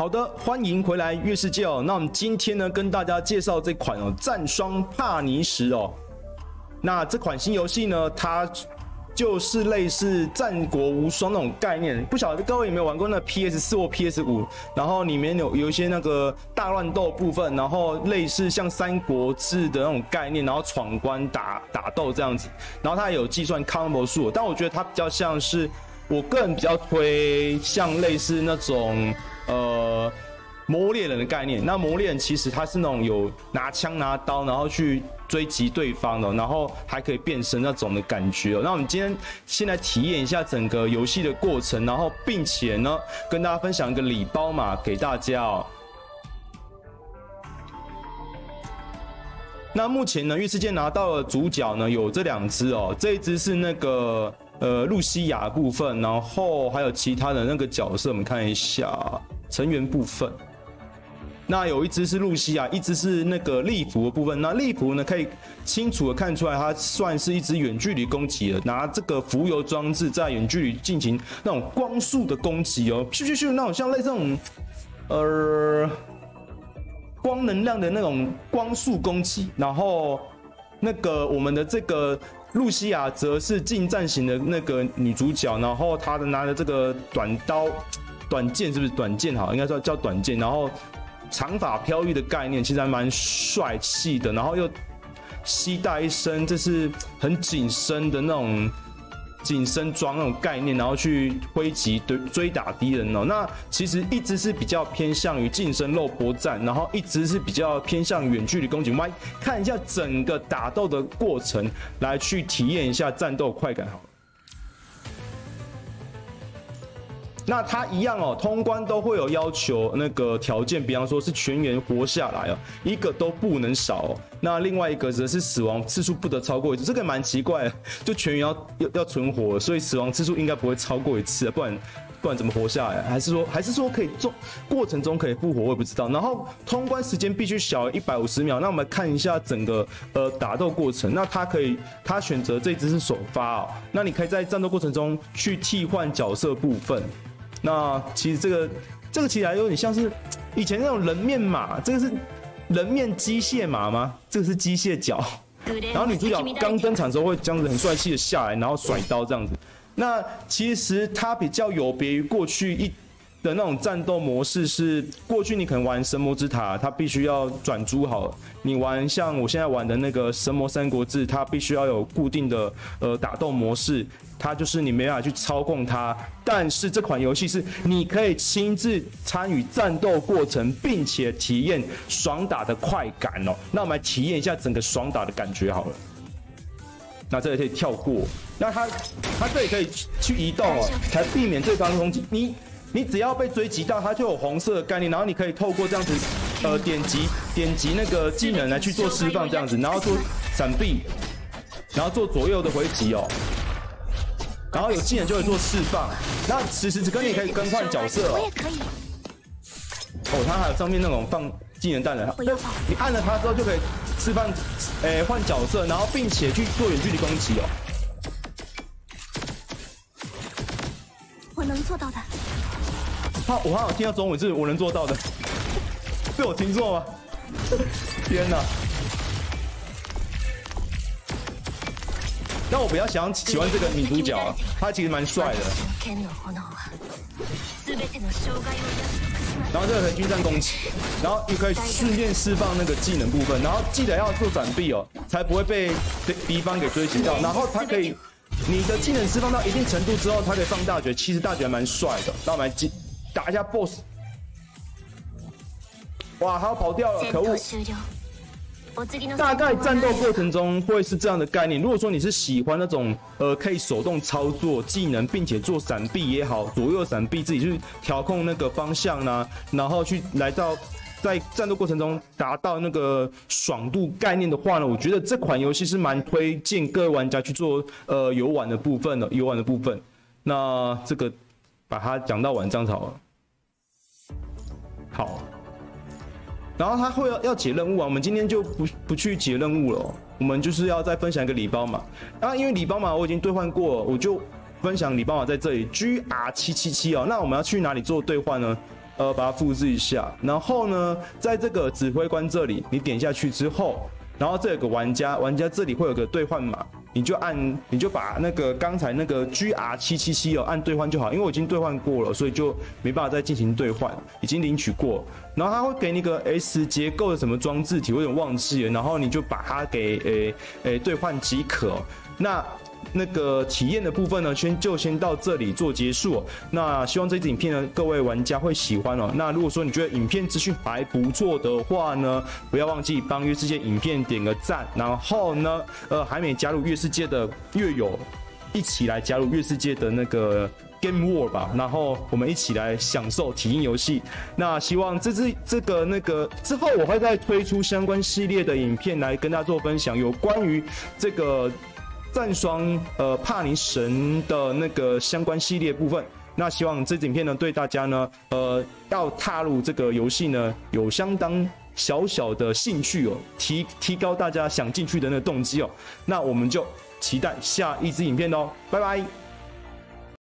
好的，欢迎回来月世界哦。那我们今天呢，跟大家介绍这款哦《战双帕尼什》哦。那这款新游戏呢，它就是类似《战国无双》那种概念。不晓得各位有没有玩过那 PS 四或 PS 五？然后里面有有一些那个大乱斗部分，然后类似像《三国志》的那种概念，然后闯关打打斗这样子。然后它有计算 combo 数，但我觉得它比较像是，我个人比较推像类似那种。呃，魔猎人的概念，那魔猎人其实他是那种有拿枪拿刀，然后去追击对方的，然后还可以变身那种的感觉。那我们今天先来体验一下整个游戏的过程，然后并且呢，跟大家分享一个礼包嘛，给大家哦。那目前呢，月世界拿到了主角呢，有这两只哦，这一只是那个呃露西亚部分，然后还有其他的那个角色，我们看一下。成员部分，那有一只是露西亚，一只是那个利普的部分。那利普呢，可以清楚的看出来，它算是一只远距离攻击的，拿这个浮游装置在远距离进行那种光速的攻击哦，咻咻咻，那种像类似这种呃光能量的那种光速攻击。然后那个我们的这个露西亚则是近战型的那个女主角，然后她的拿着这个短刀。短剑是不是短剑？哈，应该说叫短剑。然后长发飘逸的概念，其实还蛮帅气的。然后又系带一身，这是很紧身的那种紧身装那种概念，然后去挥击对追打敌人哦。那其实一直是比较偏向于近身肉搏战，然后一直是比较偏向远距离攻击。我们看一下整个打斗的过程，来去体验一下战斗快感。好。那他一样哦，通关都会有要求那个条件，比方说是全员活下来哦，一个都不能少。那另外一个则是死亡次数不得超过一次，这个蛮奇怪，就全员要要要存活，所以死亡次数应该不会超过一次，不然不然怎么活下来？还是说还是说可以做过程中可以复活？我也不知道。然后通关时间必须小一百五十秒。那我们看一下整个呃打斗过程。那他可以他选择这只是首发哦，那你可以在战斗过程中去替换角色部分。那其实这个这个其实还有点像是以前那种人面马，这个是人面机械马吗？这个是机械脚。然后女主角刚登场的时候会这样子很帅气的下来，然后甩刀这样子。那其实它比较有别于过去一。的那种战斗模式是过去你可能玩神魔之塔，它必须要转租好。你玩像我现在玩的那个神魔三国志，它必须要有固定的呃打斗模式，它就是你没办法去操控它。但是这款游戏是你可以亲自参与战斗过程，并且体验爽打的快感哦。那我们来体验一下整个爽打的感觉好了。那这里可以跳过，那它它这里可以去移动哦，才避免对方攻击你。你只要被追击到，它就有红色的概念，然后你可以透过这样子，呃，点击点击那个技能来去做释放这样子，然后做闪避，然后做左右的回击哦，然后有技能就会做释放。那此时此刻你可以更换角色哦。哦，它还有上面那种放技能弹的，你按了它之后就可以释放，诶，换角色，然后并且去做远距离攻击哦。我能做到的。我好像听到中文是我能做到的，是我听错吗？天哪！但我比较想喜欢这个女主角，她其实蛮帅的。然后这个可以军战攻击，然后你可以顺便释放那个技能部分，然后记得要做闪避哦，才不会被敌方给追击到。然后它可以，你的技能释放到一定程度之后，他可以放大绝，其实大绝还蛮帅的。那我们来记。打一下 BOSS，哇，他要跑掉了，可恶！大概战斗过程中会是这样的概念。如果说你是喜欢那种呃可以手动操作技能，并且做闪避也好，左右闪避自己去调控那个方向呢，然后去来到在战斗过程中达到那个爽度概念的话呢，我觉得这款游戏是蛮推荐各位玩家去做呃游玩的部分的游玩的部分。那这个。把它讲到晚上好了。好，然后他会要要解任务啊，我们今天就不不去解任务了，我们就是要再分享一个礼包嘛。啊，因为礼包嘛我已经兑换过，了，我就分享礼包码在这里，G R 七七七哦。那我们要去哪里做兑换呢？呃把它复制一下，然后呢，在这个指挥官这里，你点下去之后，然后这有个玩家，玩家这里会有个兑换码。你就按，你就把那个刚才那个 G R 七七七哦按兑换就好，因为我已经兑换过了，所以就没办法再进行兑换，已经领取过。然后他会给你个 S 结构的什么装置体，我有点忘记了，然后你就把它给诶诶兑换即可。那。那个体验的部分呢，先就先到这里做结束。那希望这支影片呢，各位玩家会喜欢哦。那如果说你觉得影片资讯还不错的话呢，不要忘记帮月世界影片点个赞。然后呢，呃，还没加入月世界的月友，一起来加入月世界的那个 Game War 吧。然后我们一起来享受体验游戏。那希望这支这个那个之后，我会再推出相关系列的影片来跟大家做分享，有关于这个。战双呃帕尼神的那个相关系列部分，那希望这影片呢对大家呢呃要踏入这个游戏呢有相当小小的兴趣哦，提提高大家想进去的那个动机哦，那我们就期待下一支影片喽，拜拜。